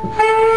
Hey!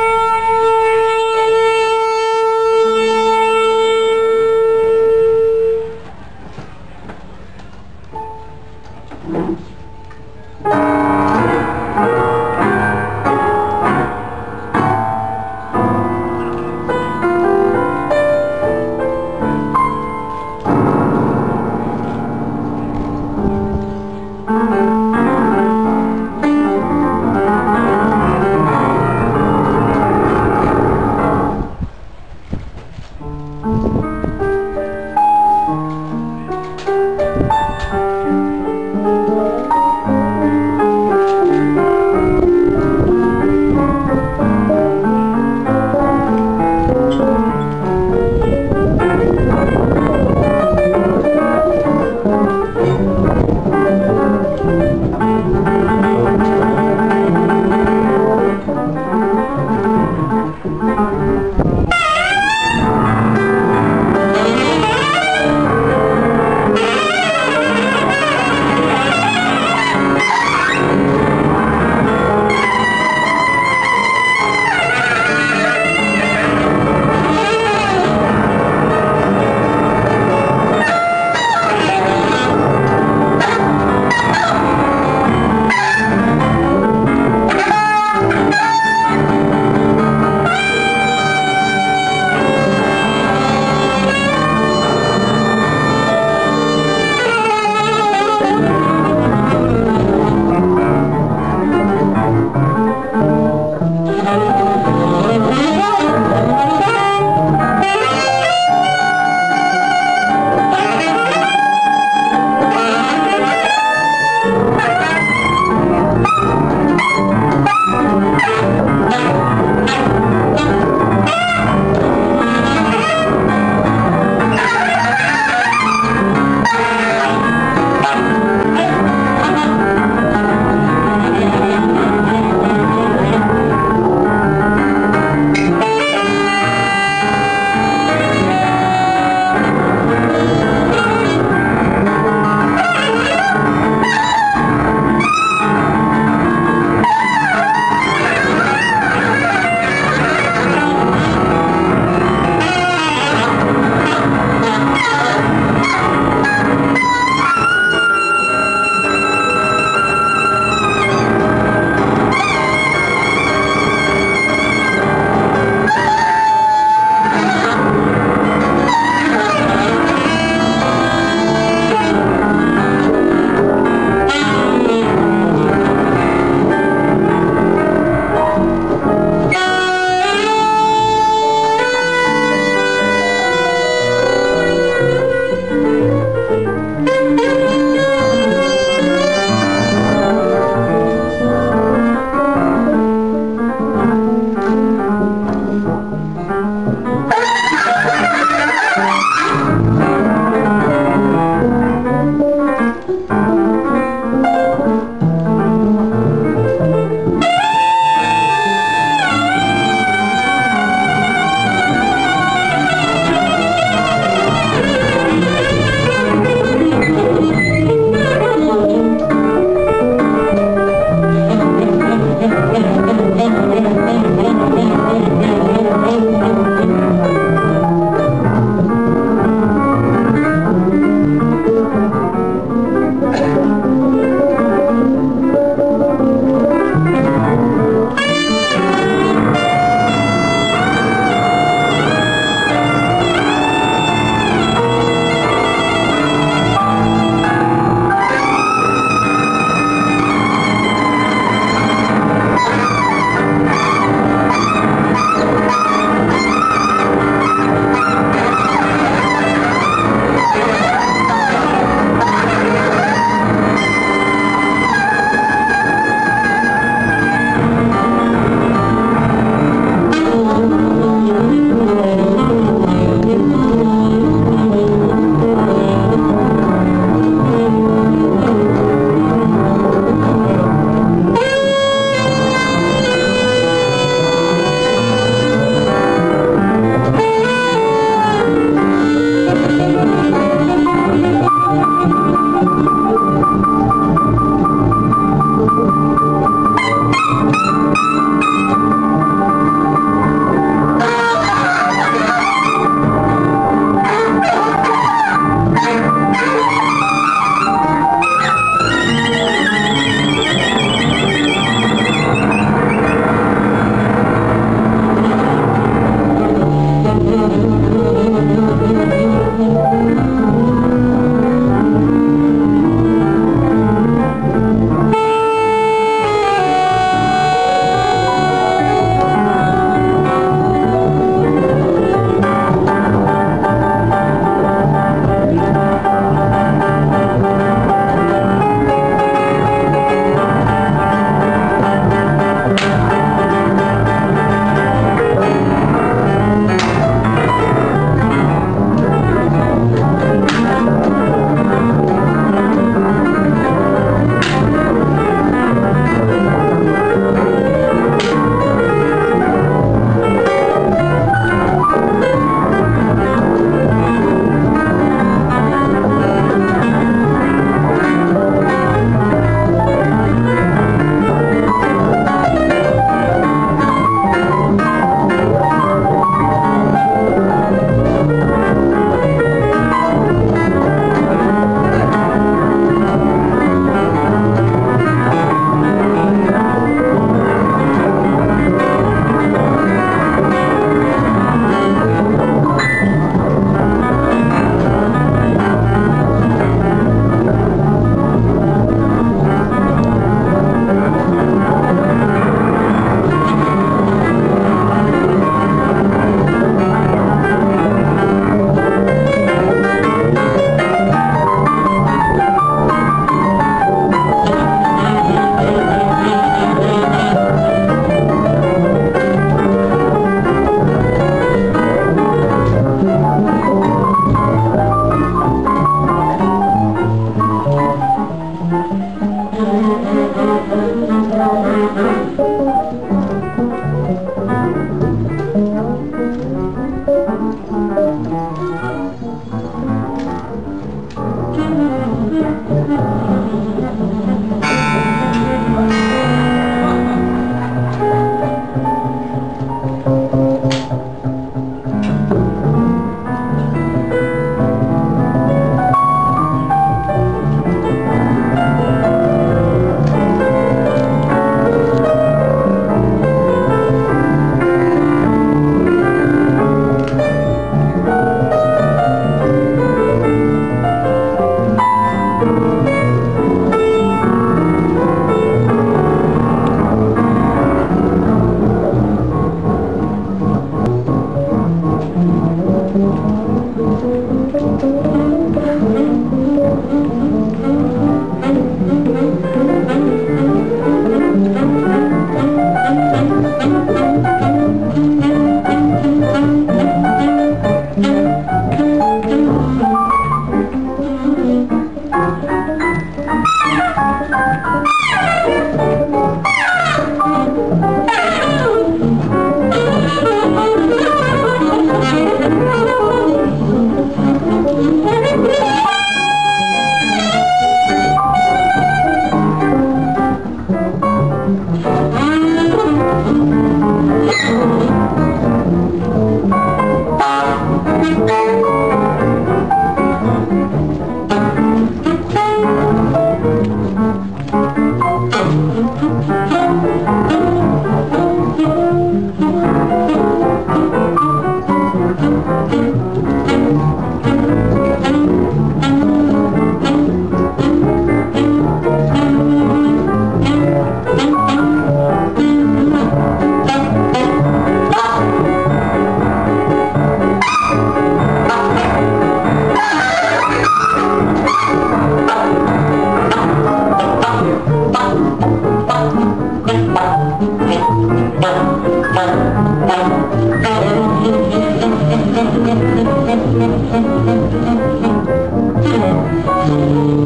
Música